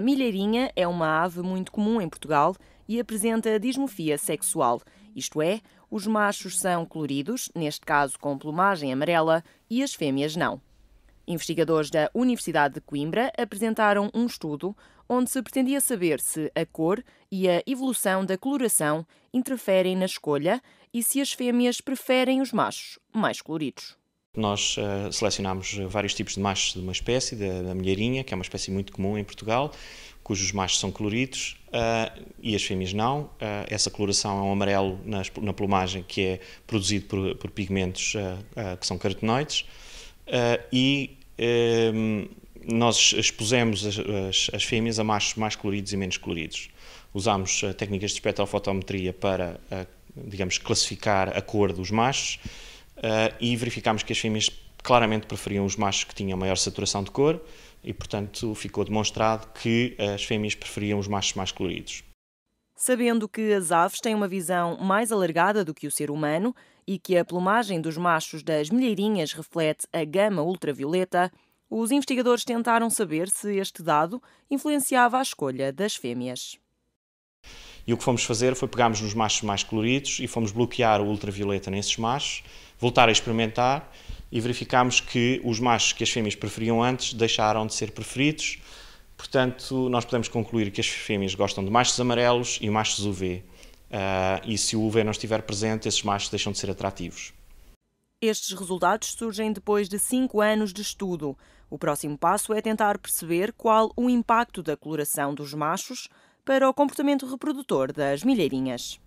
milheirinha é uma ave muito comum em Portugal e apresenta dismorfia sexual, isto é, os machos são coloridos, neste caso com plumagem amarela, e as fêmeas não. Investigadores da Universidade de Coimbra apresentaram um estudo onde se pretendia saber se a cor e a evolução da coloração interferem na escolha e se as fêmeas preferem os machos mais coloridos. Nós uh, selecionámos vários tipos de machos de uma espécie, da, da que é uma espécie muito comum em Portugal, cujos machos são coloridos uh, e as fêmeas não. Uh, essa coloração é um amarelo na, na plumagem que é produzido por, por pigmentos que são carotenoides e ehm, nós expusemos as, as, as, fêmeas a machos mais coloridos e menos coloridos. Usámos técnicas de espectrofotometria para, digamos, classificar a cor dos machos uh, e verificámos que as fêmeas claramente preferiam os machos que tinham maior saturação de cor e, portanto, ficou demonstrado que as fêmeas preferiam os machos mais coloridos. Sabendo que as aves têm uma visão mais alargada do que o ser humano e que a plumagem dos machos das milheirinhas reflete a gama ultravioleta, os investigadores tentaram saber se este dado influenciava a escolha das fêmeas. E o que fomos fazer foi pegarmos nos machos mais coloridos e fomos bloquear o ultravioleta nesses machos, voltar a experimentar e verificámos que os machos que as fêmeas preferiam antes deixaram de ser preferidos. Portanto, nós podemos concluir que as fêmeas gostam de machos amarelos e machos UV. Uh, ah, e se o UV não estiver presente, esses machos deixam de ser atrativos. Estes resultados surgem depois de cinco anos de estudo. O próximo passo é tentar perceber qual o impacto da coloração dos machos para o comportamento reprodutor das milheirinhas.